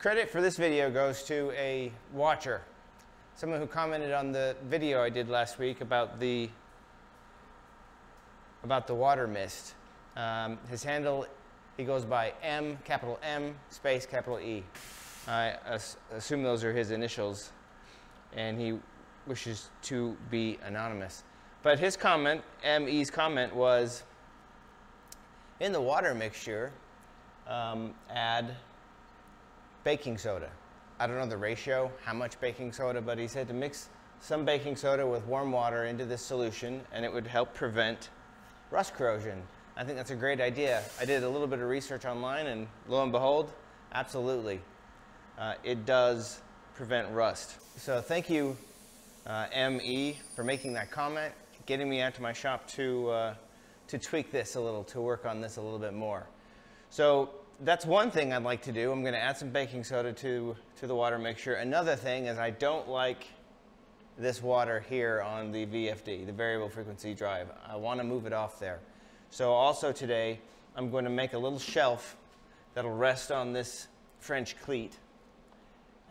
Credit for this video goes to a watcher, someone who commented on the video I did last week about the about the water mist. Um, his handle, he goes by M, capital M, space, capital E. I as assume those are his initials, and he wishes to be anonymous. But his comment, ME's comment, was in the water mixture, um, add baking soda. I don't know the ratio, how much baking soda, but he said to mix some baking soda with warm water into this solution and it would help prevent rust corrosion. I think that's a great idea. I did a little bit of research online and lo and behold, absolutely. Uh, it does prevent rust. So thank you, uh, ME, for making that comment, getting me out to my shop to, uh, to tweak this a little, to work on this a little bit more. So that's one thing I'd like to do. I'm going to add some baking soda to, to the water mixture. Another thing is I don't like this water here on the VFD, the variable frequency drive. I want to move it off there. So also today, I'm going to make a little shelf that'll rest on this French cleat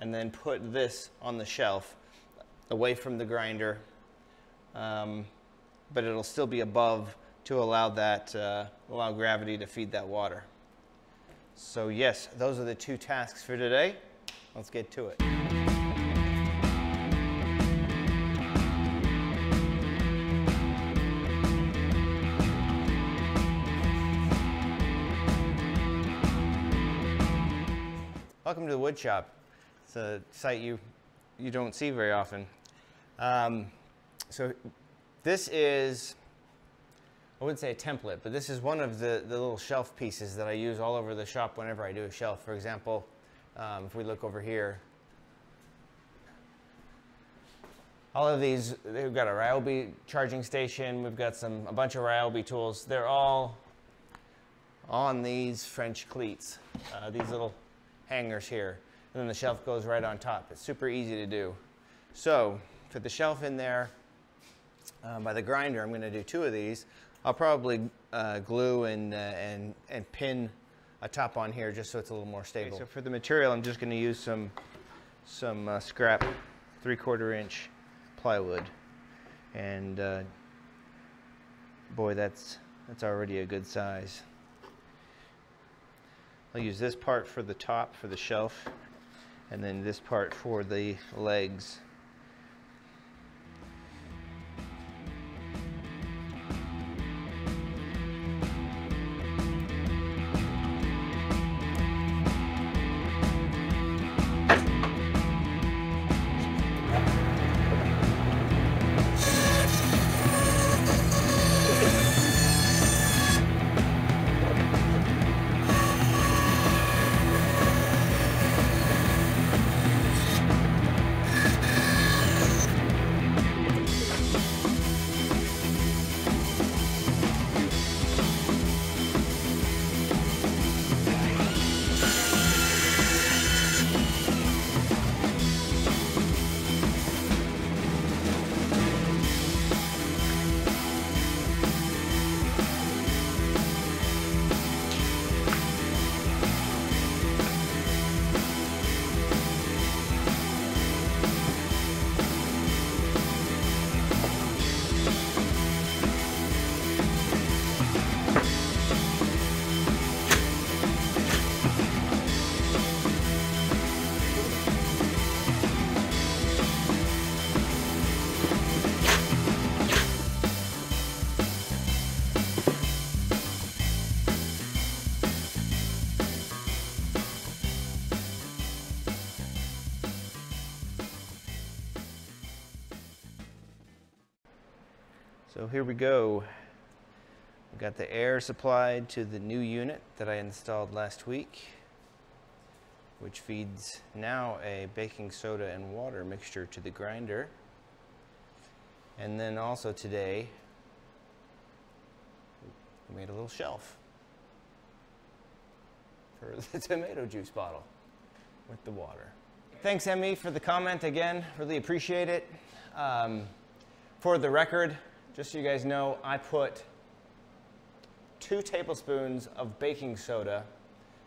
and then put this on the shelf away from the grinder, um, but it'll still be above to allow that, uh, allow gravity to feed that water. So yes, those are the two tasks for today. Let's get to it. Welcome to the wood shop. It's a sight you, you don't see very often. Um, so this is I wouldn't say a template, but this is one of the, the little shelf pieces that I use all over the shop whenever I do a shelf. For example, um, if we look over here, all of these, we've got a Ryobi charging station, we've got some a bunch of Ryobi tools. They're all on these French cleats, uh, these little hangers here. And then the shelf goes right on top. It's super easy to do. So, put the shelf in there. Uh, by the grinder, I'm going to do two of these. I'll probably uh, glue and, uh, and, and pin a top on here just so it's a little more stable. Okay, so for the material, I'm just going to use some, some uh, scrap three quarter inch plywood. And uh, boy, that's, that's already a good size. I'll use this part for the top for the shelf and then this part for the legs. So here we go. We've got the air supplied to the new unit that I installed last week, which feeds now a baking soda and water mixture to the grinder. And then also today, we made a little shelf for the tomato juice bottle with the water. Thanks, ME, for the comment again. Really appreciate it. Um, for the record, just so you guys know, I put two tablespoons of baking soda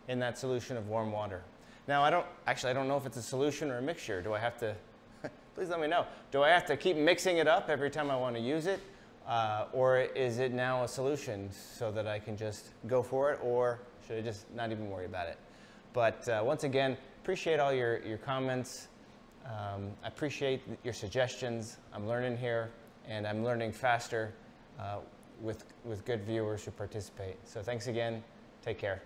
in that solution of warm water. Now I don't, actually I don't know if it's a solution or a mixture. Do I have to, please let me know. Do I have to keep mixing it up every time I want to use it? Uh, or is it now a solution so that I can just go for it or should I just not even worry about it? But uh, once again, appreciate all your, your comments. Um, I appreciate your suggestions. I'm learning here and I'm learning faster uh, with, with good viewers who participate. So thanks again. Take care.